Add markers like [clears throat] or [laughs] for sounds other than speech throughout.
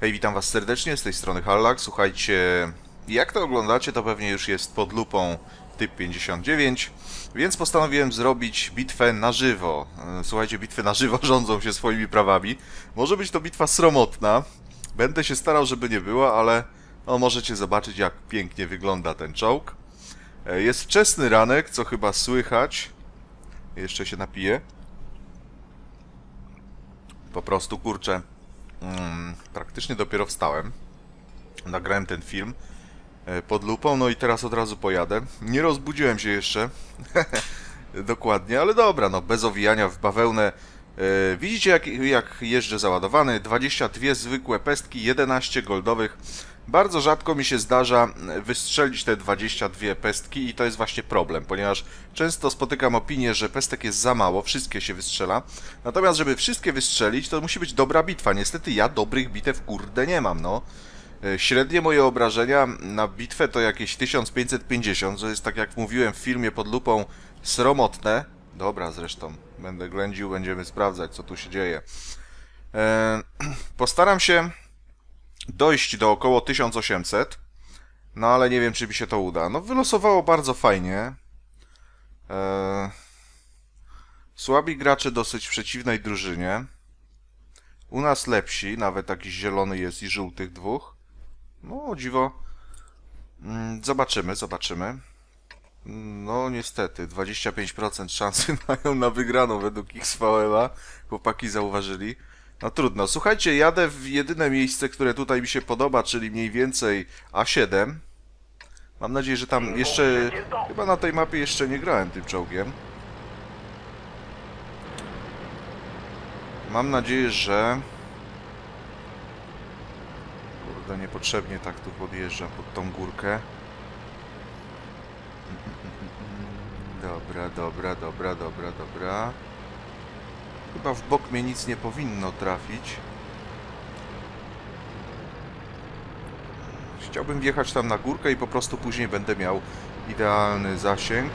Hej, witam was serdecznie, z tej strony Hallak. Słuchajcie, jak to oglądacie, to pewnie już jest pod lupą typ 59, więc postanowiłem zrobić bitwę na żywo. E, Słuchajcie, bitwy na żywo [laughs] rządzą się swoimi prawami. Może być to bitwa sromotna, będę się starał, żeby nie była, ale no, możecie zobaczyć, jak pięknie wygląda ten czołg. E, Jest wczesny ranek, co chyba słychać. Jeszcze się napiję. Po prostu, kurczę, Mm, praktycznie dopiero wstałem. Nagrałem ten film e, pod lupą, no i teraz od razu pojadę. Nie rozbudziłem się jeszcze. [laughs] Dokładnie, ale dobra, no bez owijania w bawełnę. E, Widzicie jak, jak jeżdżę załadowany? 22 zwykłe pestki, 11 goldowych. Bardzo rzadko mi się zdarza e, wystrzelić te 22 pestki i to jest właśnie problem, ponieważ często spotykam opinię, że pestek jest za mało, wszystkie się wystrzela. Natomiast żeby wszystkie wystrzelić, to musi być dobra bitwa. Niestety ja dobrych bitew kurde nie mam, no. E, Średnie moje obrażenia na bitwę to jakieś 1550, co jest tak jak mówiłem w filmie pod lupą sromotne. Dobra, zresztą będę ględził, będziemy sprawdzać co tu się dzieje. E, [clears throat] Postaram się dojść do około 1800, no ale nie wiem czy mi się to uda. No wylosowało bardzo fajnie. E, Słabi gracze dosyć w przeciwnej drużynie. U nas lepsi, nawet jakiś zielony jest i żółtych dwóch. No, dziwo. Mm, Zobaczymy, zobaczymy. No, niestety, 25% szansy [laughs] mają na wygraną według XVL-a. Chłopaki zauważyli. No trudno. Słuchajcie, jadę w jedyne miejsce, które tutaj mi się podoba, czyli mniej więcej A7. Mam nadzieję, że tam jeszcze... Chyba na tej mapie jeszcze nie grałem tym czołgiem. Mam nadzieję, że... Kurde, niepotrzebnie tak tu podjeżdżam pod tą górkę. [laughs] Dobra, dobra, dobra, dobra, dobra. Chyba w bok mnie nic nie powinno trafić. Chciałbym wjechać tam na górkę i po prostu później będę miał idealny zasięg.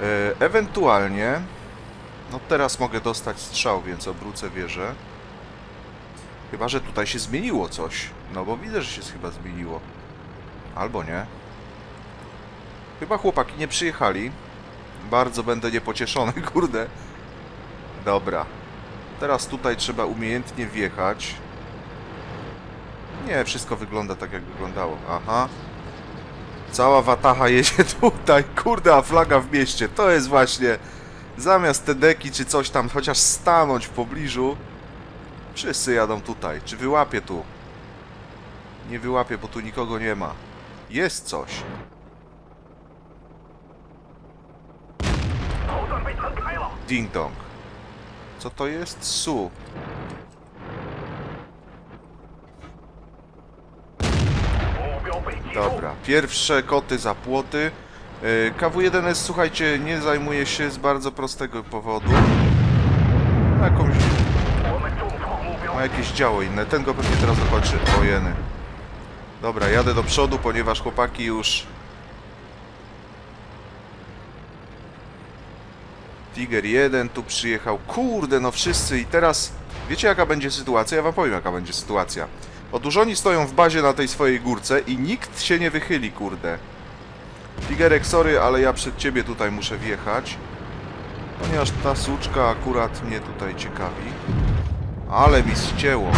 E, ewentualnie... No teraz mogę dostać strzał, więc obrócę wieżę. Chyba, że tutaj się zmieniło coś. No bo widzę, że się chyba zmieniło. Albo nie. Chyba chłopaki nie przyjechali. Bardzo będę niepocieszony, [laughs] kurde. Dobra. Teraz tutaj trzeba umiejętnie wjechać. Nie, wszystko wygląda tak, jak wyglądało. Aha. Cała watacha jedzie [laughs] tutaj. Kurde, a flaga w mieście. To jest właśnie... Zamiast te deki czy coś tam, chociaż stanąć w pobliżu, wszyscy jadą tutaj. Czy wyłapię tu? Nie wyłapię, bo tu nikogo nie ma. Jest coś. Ding dong. Co to jest? Su. Dobra, pierwsze koty za płoty. Yy, KW1S, słuchajcie, nie zajmuje się z bardzo prostego powodu. Ma jakąś... Ma jakieś działo inne. Ten go pewnie teraz dokończy. Ojeny. Dobra, jadę do przodu, ponieważ chłopaki już... Tiger 1 tu przyjechał. Kurde, no wszyscy i teraz... Wiecie jaka będzie sytuacja? Ja wam powiem jaka będzie sytuacja. Otóż oni stoją w bazie na tej swojej górce i nikt się nie wychyli, kurde. Tigerek, sorry, ale ja przed ciebie tutaj muszę wjechać. Ponieważ ta suczka akurat mnie tutaj ciekawi. Ale mi ścięło.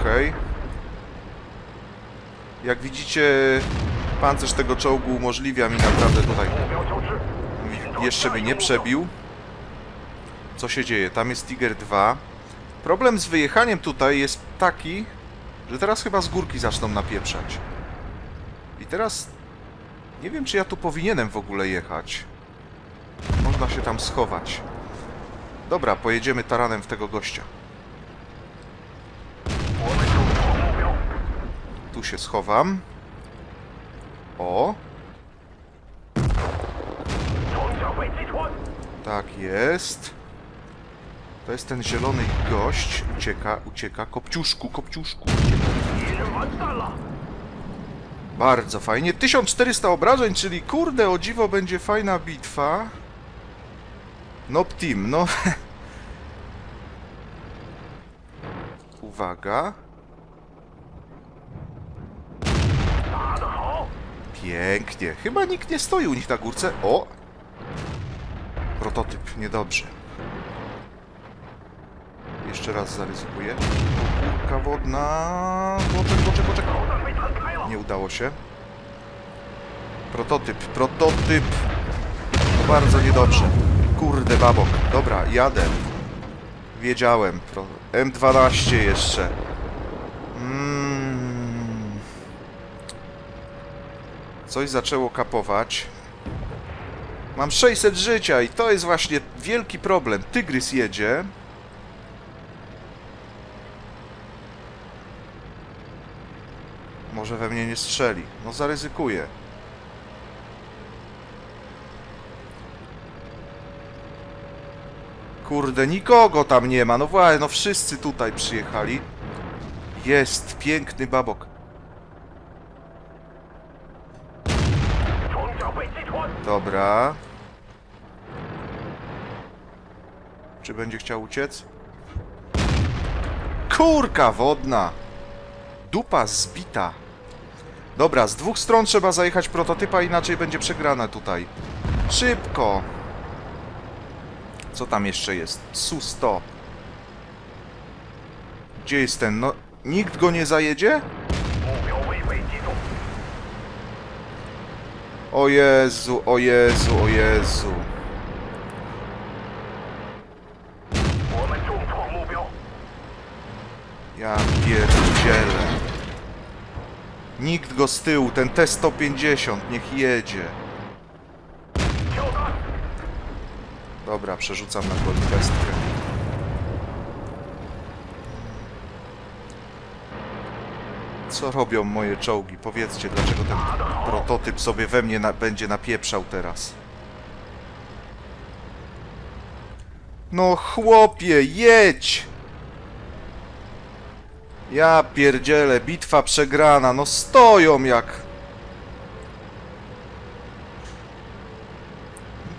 Okej. Jak widzicie, pancerz tego czołgu umożliwia mi naprawdę tutaj... Jeszcze by nie przebił. Co się dzieje? Tam jest Tiger 2. Problem z wyjechaniem tutaj jest taki, że teraz chyba z górki zaczną napieprzać. I teraz nie wiem, czy ja tu powinienem w ogóle jechać. Można się tam schować. Dobra, pojedziemy taranem w tego gościa. Tu się schowam. O, tak jest. To jest ten zielony gość. Ucieka, ucieka. Kopciuszku, kopciuszku. Bardzo fajnie. 1400 obrażeń, czyli kurde, o dziwo będzie fajna bitwa. Nob Team, no. [laughs] uwaga. Pięknie. Chyba nikt nie stoi u nich na górce. O! Prototyp, niedobrze. Jeszcze raz zaryzykuję. Górka wodna. Boczek, boczek, boczek. Nie udało się. Prototyp, prototyp. No bardzo niedobrze. Kurde, babok. Dobra, jadę. Wiedziałem. Pro... M12 jeszcze. Mm. Coś zaczęło kapować. Mam 600 życia i to jest właśnie wielki problem. Tygrys jedzie. Może we mnie nie strzeli. No zaryzykuję. Kurde, nikogo tam nie ma. No właśnie, no wszyscy tutaj przyjechali. Jest, piękny babok. Dobra. Czy będzie chciał uciec? Kurka wodna! Dupa zbita. Dobra, z dwóch stron trzeba zajechać prototypa, inaczej będzie przegrana tutaj. Szybko! Co tam jeszcze jest? Su-100. Gdzie jest ten? No, nikt go nie zajedzie? O Jezu, o Jezu, o Jezu. Ja pierdzielę. Nikt go z tyłu, ten T-150, niech jedzie. Dobra, przerzucam na golfestkę. Co robią moje czołgi? Powiedzcie, dlaczego ten prototyp sobie we mnie na, będzie napieprzał teraz. No chłopie, jedź! Ja pierdzielę, bitwa przegrana, no stoją jak...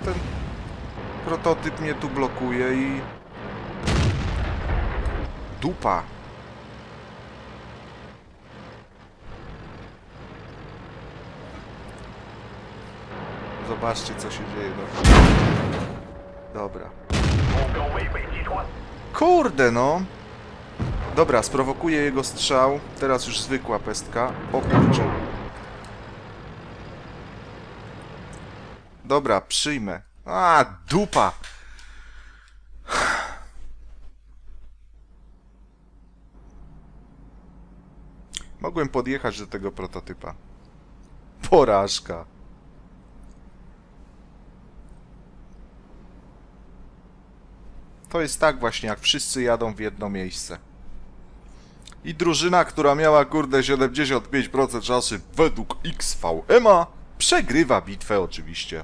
Ten prototyp mnie tu blokuje i... Dupa. Zobaczcie, co się dzieje. No. Dobra. Kurde, no. Dobra, sprowokuję jego strzał. Teraz już zwykła pestka. O kurczę. Dobra, przyjmę. A, dupa! Mogłem podjechać do tego prototypa. Porażka. To jest tak właśnie, jak wszyscy jadą w jedno miejsce. I drużyna, która miała kurde 75% szansy według XVMA, przegrywa bitwę oczywiście.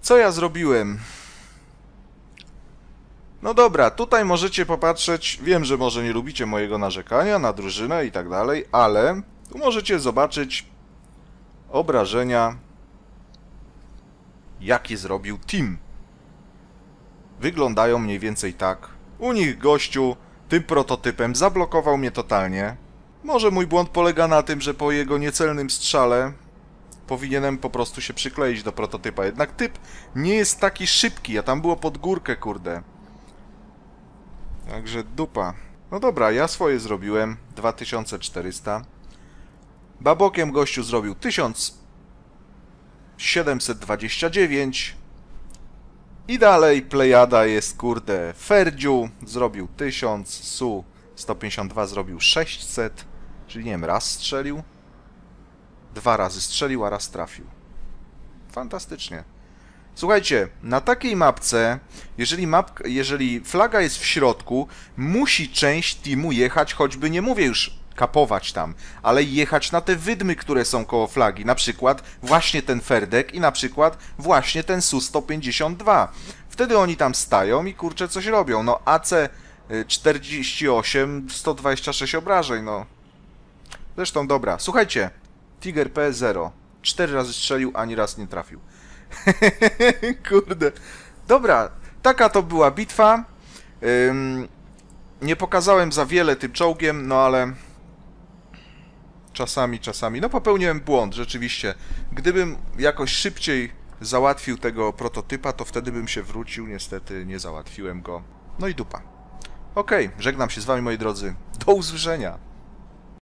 Co ja zrobiłem? No dobra, tutaj możecie popatrzeć, wiem, że może nie lubicie mojego narzekania na drużynę i tak dalej, ale tu możecie zobaczyć obrażenia, jakie zrobił team. Wyglądają mniej więcej tak. U nich gościu tym prototypem zablokował mnie totalnie. Może mój błąd polega na tym, że po jego niecelnym strzale powinienem po prostu się przykleić do prototypa. Jednak typ nie jest taki szybki, a tam było pod górkę, kurde. Także dupa. No dobra, ja swoje zrobiłem. 2400. Babokiem gościu zrobił 1729. I dalej Plejada jest, kurde, Ferdziu zrobił 1000, Su 152 zrobił 600, czyli nie wiem, raz strzelił, dwa razy strzelił, a raz trafił. Fantastycznie. Słuchajcie, na takiej mapce, jeżeli, map, jeżeli flaga jest w środku, musi część teamu jechać, choćby nie mówię już kapować tam, ale jechać na te wydmy, które są koło flagi. Na przykład właśnie ten Ferdek i na przykład właśnie ten Su-152. Wtedy oni tam stają i kurczę coś robią. No AC 48, 126 obrażeń, no. Zresztą dobra. Słuchajcie, Tiger P0. Cztery razy strzelił, ani raz nie trafił. [laughs] Kurde. Dobra, taka to była bitwa. Ym, nie pokazałem za wiele tym czołgiem, no ale czasami, czasami. No popełniłem błąd, rzeczywiście. Gdybym jakoś szybciej załatwił tego prototypa, to wtedy bym się wrócił. Niestety nie załatwiłem go. No i dupa. Okej, żegnam się z wami moi drodzy. Do usłyszenia.